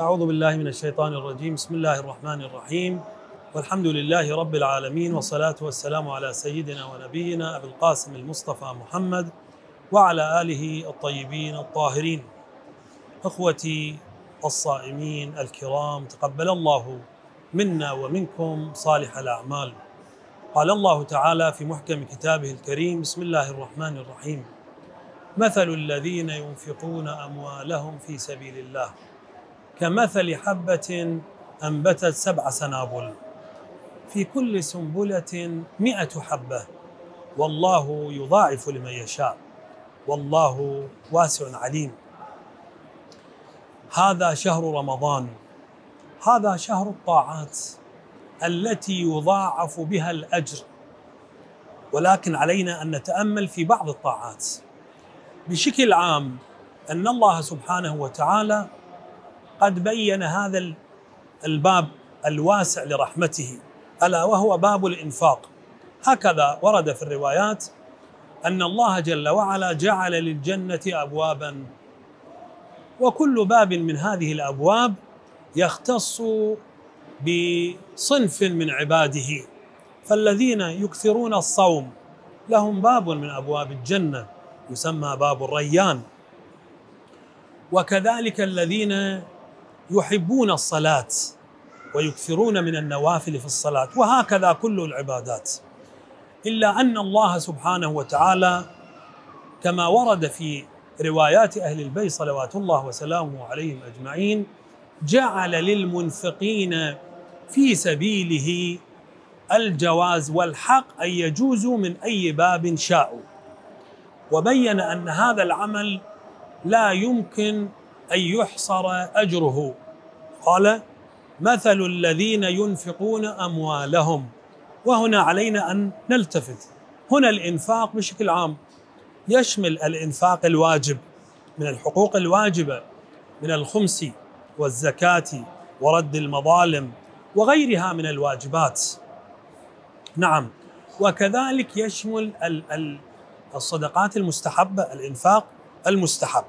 أعوذ بالله من الشيطان الرجيم. بسم الله الرحمن الرحيم. والحمد لله رب العالمين والصلاة والسلام على سيدنا ونبينا أبي القاسم المصطفى محمد وعلى آله الطيبين الطاهرين. إخوتي الصائمين الكرام تقبل الله منا ومنكم صالح الأعمال. قال الله تعالى في محكم كتابه الكريم بسم الله الرحمن الرحيم: مثل الذين ينفقون أموالهم في سبيل الله. كمثل حبة أنبتت سبع سنابل في كل سنبلة مئة حبة. والله يضاعف لمن يشاء. والله واسع عليم. هذا شهر رمضان. هذا شهر الطاعات التي يضاعف بها الأجر. ولكن علينا أن نتأمل في بعض الطاعات. بشكل عام أن الله سبحانه وتعالى قد بين هذا الباب الواسع لرحمته ألا وهو باب الإنفاق. هكذا ورد في الروايات أن الله جل وعلا جعل للجنة ابوابا. وكل باب من هذه الأبواب يختص بصنف من عباده. فالذين يكثرون الصوم لهم باب من أبواب الجنة يسمى باب الريان. وكذلك الذين يحبون الصلاة ويكثرون من النوافل في الصلاة وهكذا كل العبادات. إلا أن الله سبحانه وتعالى كما ورد في روايات أهل البيت صلوات الله وسلامه عليهم أجمعين جعل للمنفقين في سبيله الجواز والحق أن يجوزوا من أي باب شاءوا. وبين أن هذا العمل لا يمكن أن يحصر أجره. قال مثل الذين ينفقون أموالهم. وهنا علينا أن نلتفت. هنا الإنفاق بشكل عام يشمل الإنفاق الواجب من الحقوق الواجبة من الخمس والزكاة ورد المظالم وغيرها من الواجبات. نعم وكذلك يشمل الصدقات المستحبة الإنفاق المستحب.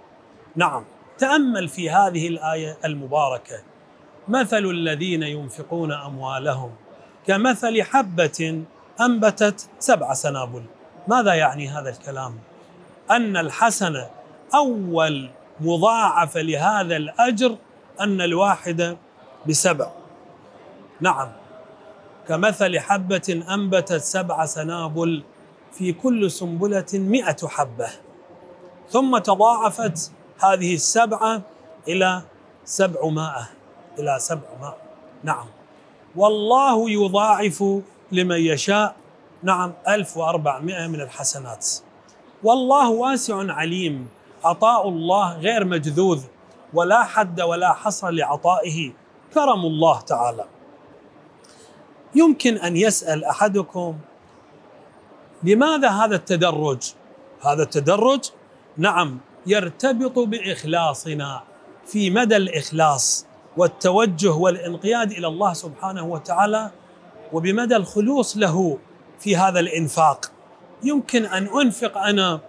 نعم. تأمل في هذه الآية المباركة. مثل الذين ينفقون أموالهم كمثل حبة أنبتت سبع سنابل. ماذا يعني هذا الكلام؟ أن الحسنه أول مضاعفه لهذا الأجر أن الواحده بسبع. نعم كمثل حبة أنبتت سبع سنابل في كل سنبلة مئة حبة. ثم تضاعفت هذه السبعة إلى سبعمائة إلى سبعمائة. نعم. والله يضاعف لمن يشاء. نعم 1400 من الحسنات. والله واسع عليم. عطاء الله غير مجذوذ ولا حد ولا حصر لعطائه. كرم الله تعالى. يمكن أن يسأل أحدكم لماذا هذا التدرج؟ هذا التدرج نعم يرتبط بإخلاصنا في مدى الإخلاص والتوجه والانقياد إلى الله سبحانه وتعالى وبمدى الخلوص له في هذا الإنفاق. يمكن أن أنفق أنا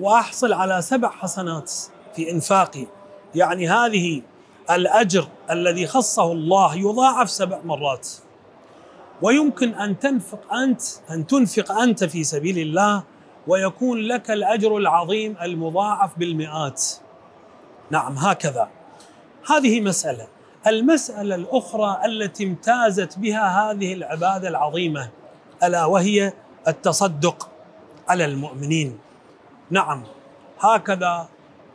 وأحصل على سبع حسنات في إنفاقي. يعني هذه الأجر الذي خصه الله يضاعف سبع مرات. ويمكن أن تنفق أنت أن تنفق أنت في سبيل الله ويكون لك الأجر العظيم المضاعف بالمئات. نعم هكذا. هذه مسألة. المسألة الأخرى التي امتازت بها هذه العبادة العظيمة ألا وهي التصدق على المؤمنين. نعم هكذا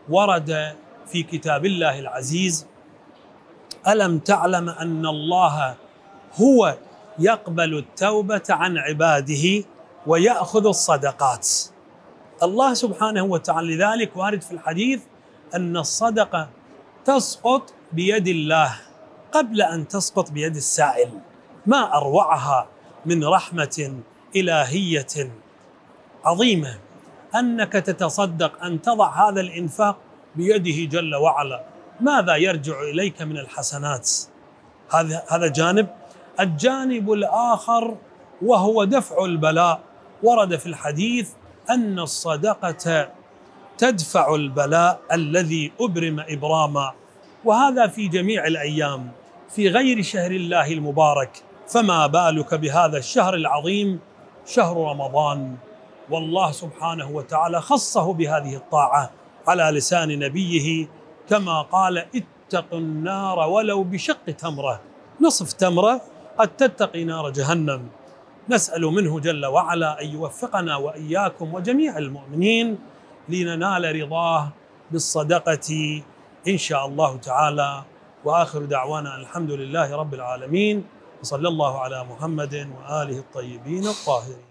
ورد في كتاب الله العزيز ألم تعلم أن الله هو يقبل التوبة عن عباده؟ ويأخذ الصدقات. الله سبحانه وتعالى لذلك وارد في الحديث أن الصدقة تسقط بيد الله قبل أن تسقط بيد السائل ما أروعها من رحمة إلهية عظيمة. أنك تتصدق أن تضع هذا الإنفاق بيده جل وعلا ماذا يرجع إليك من الحسنات؟ هذا هذا جانب. الجانب الآخر وهو دفع البلاء. ورد في الحديث أن الصدقة تدفع البلاء الذي أبرم ابراما وهذا في جميع الأيام في غير شهر الله المبارك. فما بالك بهذا الشهر العظيم شهر رمضان؟ والله سبحانه وتعالى خصه بهذه الطاعة على لسان نبيه كما قال اتقوا النار ولو بشق تمرة. نصف تمرة قد تتقي نار جهنم. نسأل منه جل وعلا أن يوفقنا وإياكم وجميع المؤمنين لننال رضاه بالصدقة إن شاء الله تعالى. وآخر دعوانا الحمد لله رب العالمين. وصلى الله على محمد وآله الطيبين الطاهرين.